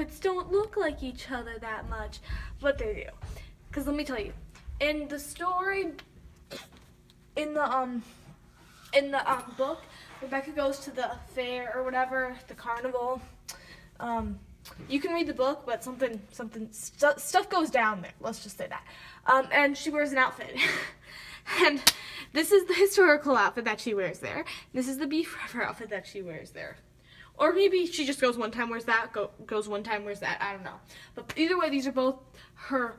outfits don't look like each other that much, but they do. Cause let me tell you, in the story, in the um, in the um book, Rebecca goes to the fair or whatever, the carnival. Um, you can read the book, but something something stu- stuff goes down there. Let's just say that. Um, and she wears an outfit. and this is the historical outfit that she wears there. This is the BeForever outfit that she wears there. Or maybe she just goes one time, where's that, go, goes one time, where's that. I don't know. But either way, these are both her,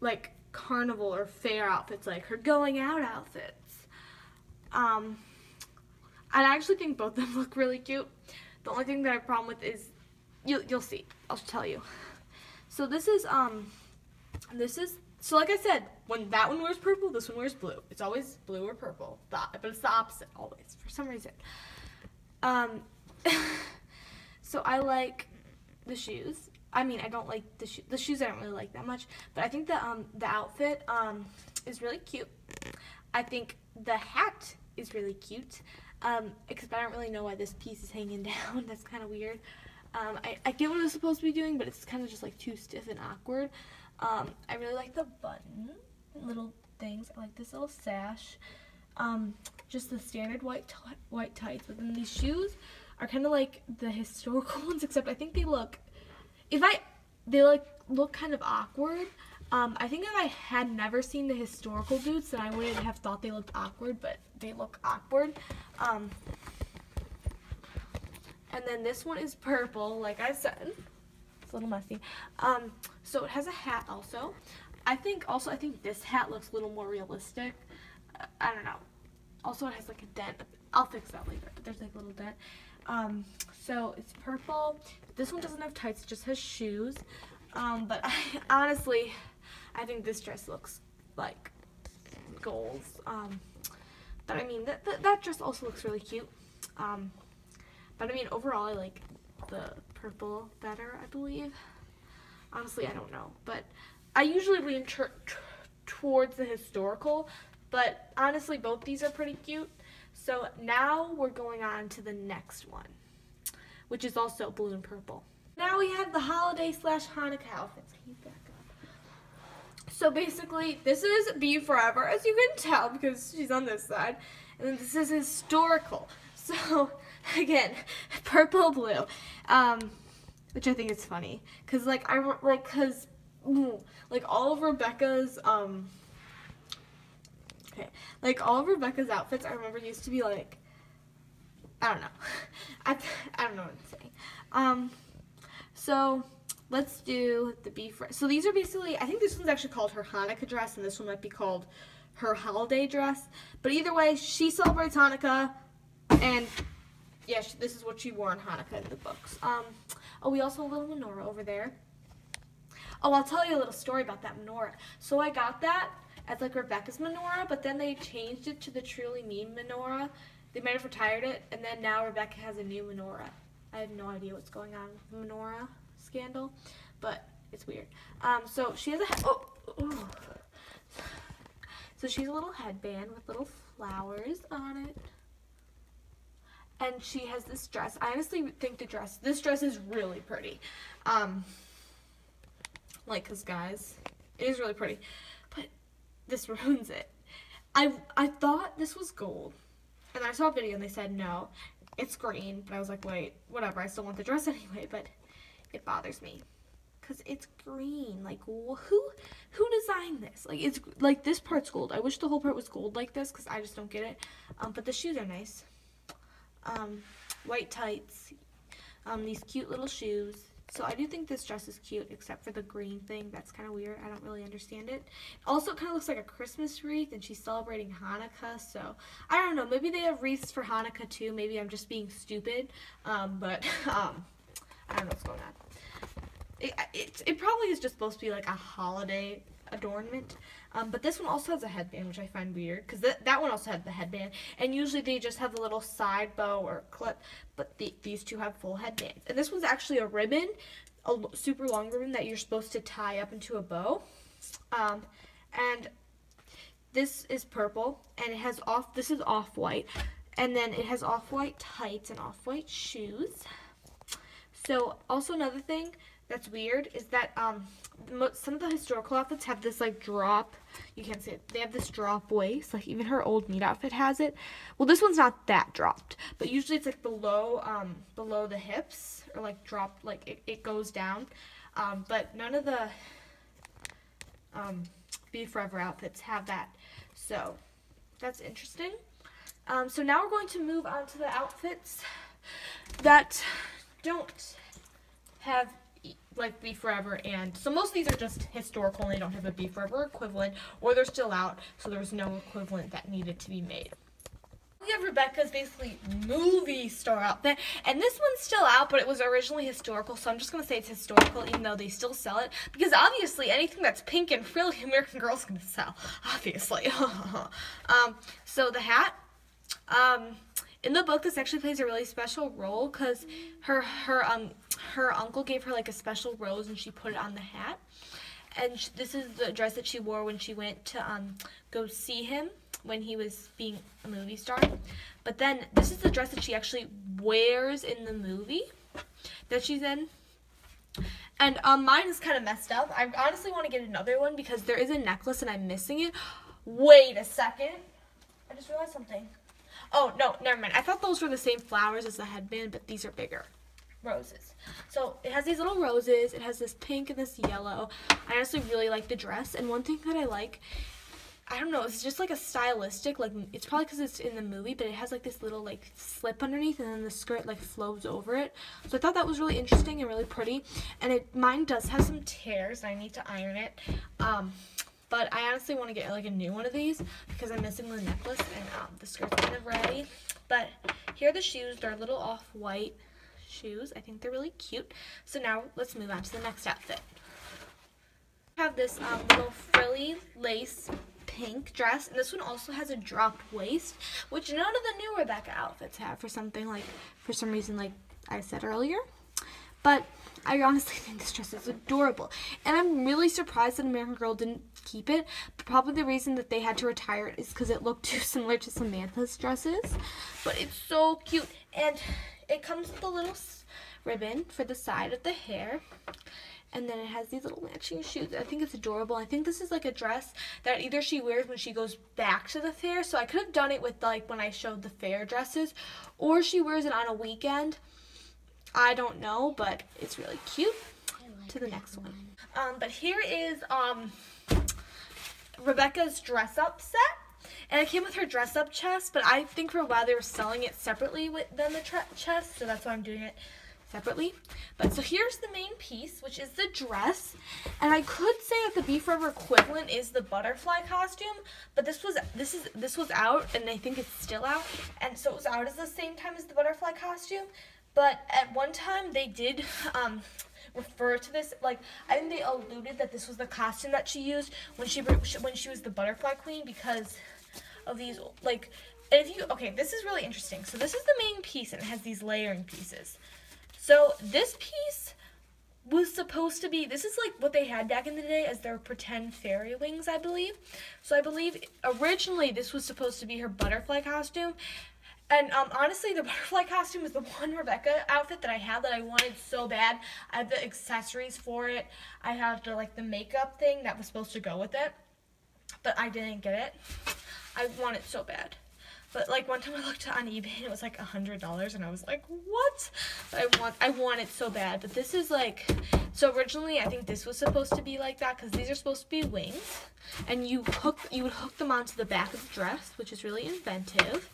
like, carnival or fair outfits, like her going out outfits. Um, I actually think both of them look really cute. The only thing that I have a problem with is, you, you'll see. I'll tell you. So this is, um, this is, so like I said, when that one wears purple, this one wears blue. It's always blue or purple, but it's the opposite always, for some reason. Um, so I like the shoes. I mean, I don't like the shoes. The shoes I don't really like that much, but I think the um the outfit um is really cute. I think the hat is really cute. Um, except I don't really know why this piece is hanging down. That's kind of weird. Um, I, I get what it's supposed to be doing, but it's kind of just like too stiff and awkward. Um, I really like the button, little things. I like this little sash. Um, just the standard white white tights. But then these shoes are kind of like the historical ones, except I think they look, if I, they like look kind of awkward. Um, I think if I had never seen the historical boots, then I wouldn't have thought they looked awkward, but they look awkward. Um, and then this one is purple, like I said. It's a little messy. Um, so it has a hat also. I think also, I think this hat looks a little more realistic. Uh, I don't know. Also, it has like a dent. I'll fix that later, but there's like a little dent. Um, so it's purple. This one doesn't have tights, it just has shoes. Um, but I, honestly, I think this dress looks like goals. Um, but I mean, that, that, that dress also looks really cute. Um, but I mean, overall, I like the purple better, I believe. Honestly, I don't know. But I usually lean towards the historical. But honestly, both these are pretty cute. So now we're going on to the next one, which is also blue and purple. Now we have the holiday slash Hanukkah outfits. So basically, this is BeForever, as you can tell, because she's on this side. And then this is historical. So, again, purple, blue. Um, which I think is funny. Because, like, I, like, because, like, all of Rebecca's, um, okay, like, all of Rebecca's outfits, I remember used to be, like, I don't know. I, I don't know what I'm saying. Um, so, let's do the beef. So these are basically, I think this one's actually called her Hanukkah dress, and this one might be called her holiday dress. But either way, she celebrates Hanukkah, and yeah, she, this is what she wore on Hanukkah in the books. Um, oh, we also have a little menorah over there. Oh, I'll tell you a little story about that menorah. So I got that as like Rebecca's menorah, but then they changed it to the Truly Me menorah. They might have retired it, and then now Rebecca has a new menorah. I have no idea what's going on with the menorah scandal, but it's weird. Um, so she has a oh, oh. so she's a little headband with little flowers on it. And she has this dress. I honestly think the dress, this dress is really pretty. Um, like, cause guys, it is really pretty, this ruins it. I, I thought this was gold, and I saw a video and they said no, it's green, but I was like, wait, whatever, I still want the dress anyway, but it bothers me because it's green. Like, who who designed this? Like, it's like this part's gold. I wish the whole part was gold like this because I just don't get it. Um, but the shoes are nice. Um, white tights. Um, these cute little shoes. So I do think this dress is cute, except for the green thing. That's kind of weird. I don't really understand it. Also, it kind of looks like a Christmas wreath, and she's celebrating Hanukkah. So I don't know. Maybe they have wreaths for Hanukkah too. Maybe I'm just being stupid. Um, but um, I don't know what's going on. It, it, it probably is just supposed to be like a holiday adornment. Um, but this one also has a headband, which I find weird, because th that one also had the headband. And usually they just have a little side bow or clip, but the, these two have full headbands. And this one's actually a ribbon, a super long ribbon that you're supposed to tie up into a bow. Um, and this is purple, and it has off, this is off-white. And then it has off-white tights and off-white shoes. So also another thing, that's weird is that um some of the historical outfits have this like drop you can't see it they have this drop waist like even her old meet outfit has it. Well this one's not that dropped but usually it's like below um below the hips or like drop like it, it goes down. Um but none of the um BeForever outfits have that so that's interesting. Um so now we're going to move on to the outfits that don't have like BeForever and so most of these are just historical and they don't have a BeForever equivalent or they're still out so there was no equivalent that needed to be made. We have Rebecca's basically movie star outfit and this one's still out but it was originally historical so I'm just going to say it's historical even though they still sell it because obviously anything that's pink and frilly American Girl's going to sell obviously. um, so the hat um, in the book this actually plays a really special role because her her um her uncle gave her like a special rose and she put it on the hat and this is the dress that she wore when she went to um go see him when he was being a movie star but then this is the dress that she actually wears in the movie that she's in and um, mine is kind of messed up. I honestly want to get another one because there is a necklace and I'm missing it. Wait a second. I just realized something. Oh, no, never mind. I thought those were the same flowers as the headband, but these are bigger roses. So it has these little roses. It has this pink and this yellow. I honestly really like the dress. And one thing that I like, I don't know, it's just like a stylistic, like it's probably because it's in the movie, but it has like this little like slip underneath and then the skirt like flows over it. So I thought that was really interesting and really pretty. And it mine does have some tears. I need to iron it. Um, but I honestly want to get like a new one of these because I'm missing the necklace and um, the skirt's kind of ready. But here are the shoes. They're little off-white shoes. I think they're really cute. So now let's move on to the next outfit. I have this um, little frilly lace pink dress and this one also has a dropped waist which none of the new Rebecca outfits have for something like for some reason like I said earlier but I honestly think this dress is adorable. And I'm really surprised that American Girl didn't keep it. Probably the reason that they had to retire it is because it looked too similar to Samantha's dresses. But it's so cute. And it comes with a little ribbon for the side of the hair. And then it has these little matching shoes. I think it's adorable. I think this is like a dress that either she wears when she goes back to the fair. So I could have done it with like when I showed the fair dresses. Or she wears it on a weekend. I don't know, but it's really cute. Like to the next one. one. Um, but here is um, Rebecca's dress up set. And it came with her dress up chest, but I think for a while they were selling it separately with, than the chest, so that's why I'm doing it separately. But so here's the main piece, which is the dress. And I could say that the BeForever equivalent is the butterfly costume, but this was this is this was out and I think it's still out. And so it was out at the same time as the butterfly costume. But at one time they did um, refer to this like I think they alluded that this was the costume that she used when she when she was the butterfly queen because of these like if you okay this is really interesting. So this is the main piece and it has these layering pieces. So this piece was supposed to be this is like what they had back in the day as their pretend fairy wings I believe. So I believe originally this was supposed to be her butterfly costume and um, honestly, the butterfly costume is the one Rebecca outfit that I had that I wanted so bad. I have the accessories for it. I have the like the makeup thing that was supposed to go with it, but I didn't get it. I want it so bad. But like one time I looked on eBay and it was like a hundred dollars and I was like, what? But I want I want it so bad. But this is like so originally I think this was supposed to be like that because these are supposed to be wings. And you hook you would hook them onto the back of the dress, which is really inventive.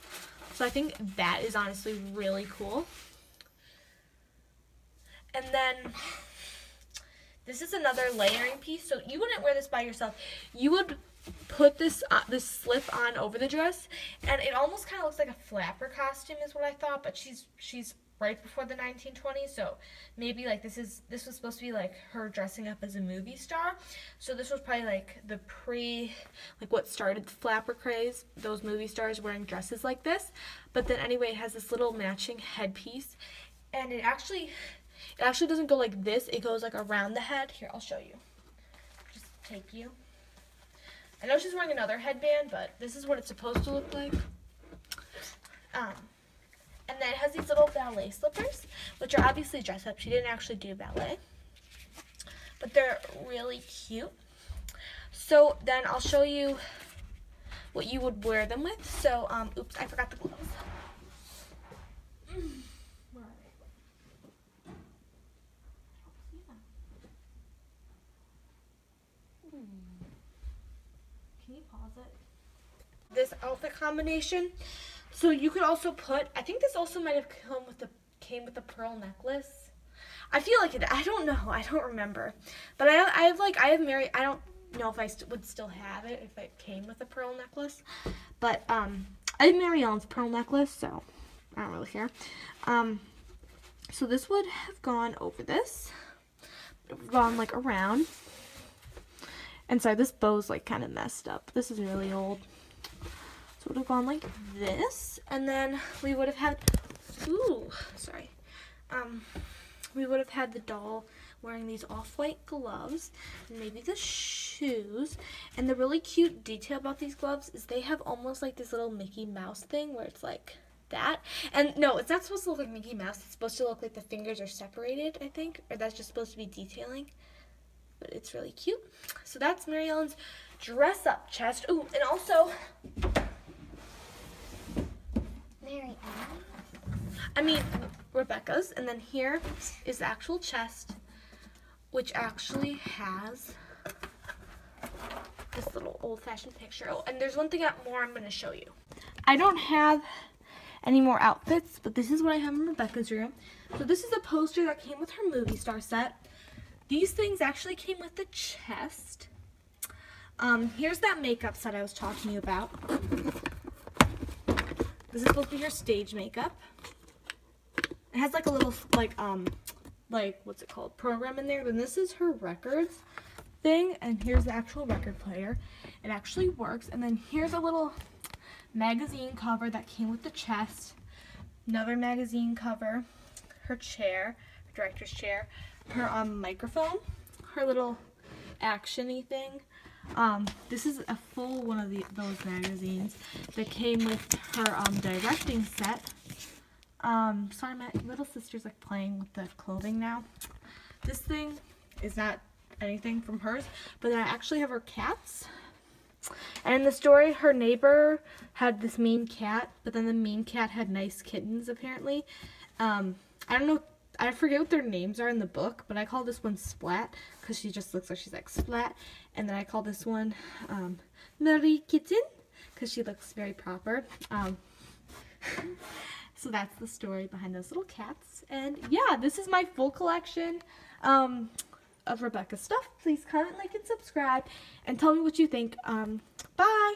So I think that is honestly really cool. And then this is another layering piece. So you wouldn't wear this by yourself. You would put this uh, this slip on over the dress and it almost kind of looks like a flapper costume is what I thought but she's she's right before the 1920s so maybe like this is this was supposed to be like her dressing up as a movie star. So this was probably like the pre like what started the flapper craze those movie stars wearing dresses like this. But then anyway it has this little matching headpiece. And it actually it actually doesn't go like this. It goes like around the head. Here I'll show you. Just take you. I know she's wearing another headband but this is what it's supposed to look like. Um and then it has these little ballet slippers, which are obviously dress up. She didn't actually do ballet. but they're really cute. So then I'll show you what you would wear them with. So, um, oops, I forgot the gloves. Can you pause it? This outfit combination. So you could also put, I think this also might have come with the, came with the pearl necklace. I feel like it, I don't know, I don't remember. But I, I have like, I have Mary, I don't know if I st would still have it if it came with a pearl necklace. But um, I have Maryellen's pearl necklace, so I don't really care. Um, so this would have gone over this, gone like around. And sorry, this bow's like kind of messed up. This is really old. So it would have gone like this, and then we would have had, ooh, sorry. Um, we would have had the doll wearing these off-white gloves and maybe the shoes. And the really cute detail about these gloves is they have almost like this little Mickey Mouse thing where it's like that. And no, it's not supposed to look like Mickey Mouse. It's supposed to look like the fingers are separated, I think. Or that's just supposed to be detailing. But it's really cute. So that's Maryellen's dress up chest. Ooh, and also... Maryellen? I mean, Rebecca's. And then here is the actual chest which actually has this little old-fashioned picture. Oh, and there's one thing more I'm going to show you. I don't have any more outfits, but this is what I have in Rebecca's room. So this is a poster that came with her movie star set. These things actually came with the chest. Um, here's that makeup set I was talking about. This is supposed to be her stage makeup. It has like a little, like, um, like what's it called? Program in there. Then this is her records thing and here's the actual record player. It actually works. And then here's a little magazine cover that came with the chest. Another magazine cover. Her chair her director's chair. Her um, microphone. Her little actiony thing um, this is a full one of the, those magazines that came with her um, directing set um, sorry, my little sister's like playing with the clothing now. This thing is not anything from hers, but I actually have her cats. And in the story, her neighbor had this mean cat, but then the mean cat had nice kittens, apparently. Um, I don't know, I forget what their names are in the book, but I call this one Splat, because she just looks like she's like Splat. And then I call this one um, Marie Kitten, because she looks very proper. Um, So that's the story behind those little cats. And yeah, this is my full collection um, of Rebecca stuff. Please comment, like, and subscribe. And tell me what you think. Um, bye!